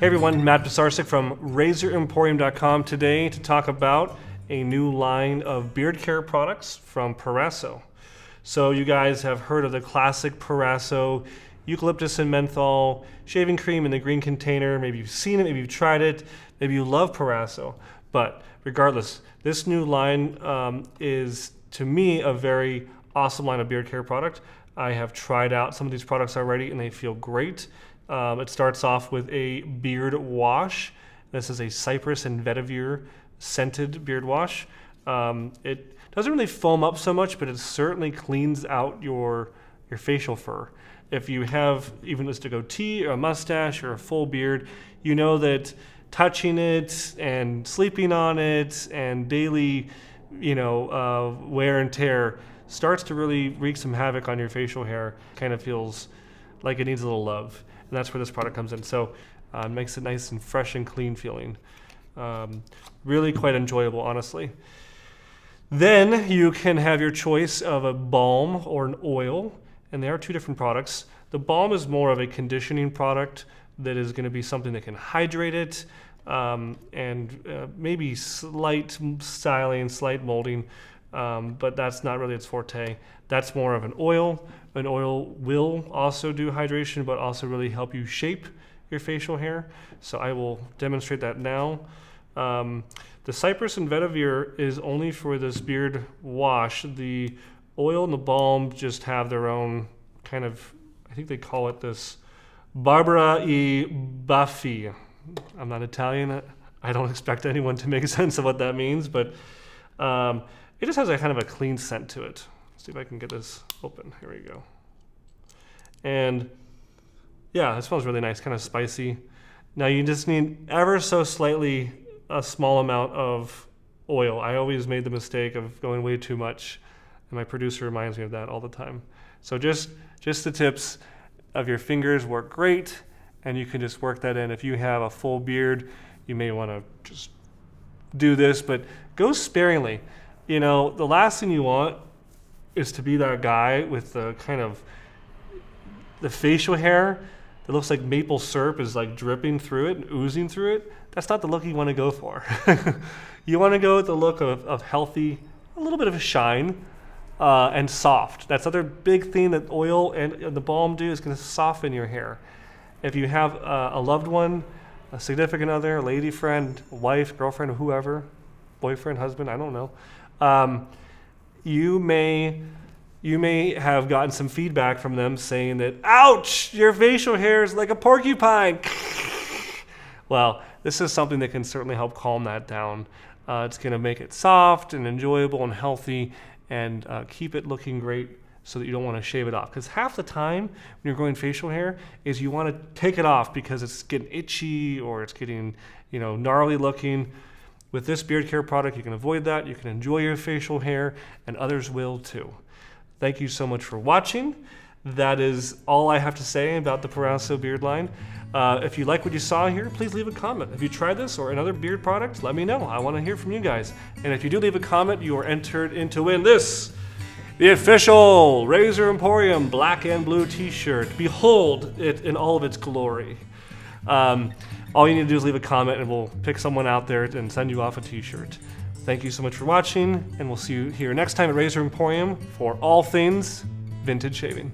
Hey everyone, Matt Pisarcik from RazorEmporium.com today to talk about a new line of beard care products from Proraso. So you guys have heard of the classic Proraso eucalyptus and menthol shaving cream in the green container. Maybe you've seen it, maybe you've tried it, maybe you love Proraso. But regardless, this new line um, is to me a very awesome line of beard care product. I have tried out some of these products already and they feel great. Um, it starts off with a beard wash. This is a cypress and vetiver scented beard wash. Um, it doesn't really foam up so much, but it certainly cleans out your your facial fur. If you have even just a goatee or a mustache or a full beard, you know that touching it and sleeping on it and daily, you know, uh, wear and tear starts to really wreak some havoc on your facial hair. Kind of feels like it needs a little love and that's where this product comes in. So uh, makes it nice and fresh and clean feeling. Um, really quite enjoyable, honestly. Then you can have your choice of a balm or an oil, and there are two different products. The balm is more of a conditioning product that is going to be something that can hydrate it um, and uh, maybe slight styling, slight molding, um, but that's not really its forte. That's more of an oil. An oil will also do hydration, but also really help you shape your facial hair. So I will demonstrate that now. Um, the cypress and vetiver is only for this beard wash. The oil and the balm just have their own kind of, I think they call it this Barbara e Baffi. I'm not Italian. I don't expect anyone to make sense of what that means, but um, it just has a kind of a clean scent to it. Let's see if I can get this open. Here we go. And yeah, it smells really nice, kind of spicy. Now you just need ever so slightly a small amount of oil. I always made the mistake of going way too much, and my producer reminds me of that all the time. So just just the tips of your fingers work great, and you can just work that in. If you have a full beard, you may want to just do this, but go sparingly. You know, the last thing you want is to be that guy with the kind of the facial hair that looks like maple syrup is like dripping through it and oozing through it. That's not the look you want to go for. you want to go with the look of, of healthy, a little bit of a shine, uh, and soft. That's other big thing that oil and, the balm do is going to soften your hair. If you have uh, a loved one, a significant other, lady friend, wife, girlfriend, whoever, boyfriend, husband, I don't know. Um, you may you may have gotten some feedback from them saying that ouch! Your facial hair is like a porcupine. Well this is something that can certainly help calm that down. Uh, it's going to make it soft and enjoyable and healthy and uh, keep it looking great so that you don't want to shave it off. Because half the time when you're growing facial hair is you want to take it off because it's getting itchy or it's getting you know gnarly looking with this beard care product, you can avoid that. You can enjoy your facial hair, and others will too. Thank you so much for watching. That is all I have to say about the Proraso beard line. Uh, if you like what you saw here, please leave a comment. If you tried this or another beard product, let me know. I want to hear from you guys. And if you do leave a comment, you are entered into win this, the official Razor Emporium black and blue t-shirt. Behold it in all of its glory. Um, all you need to do is leave a comment and we'll pick someone out there and send you off a t-shirt. Thank you so much for watching, and we'll see you here next time at Razor Emporium for all things vintage shaving.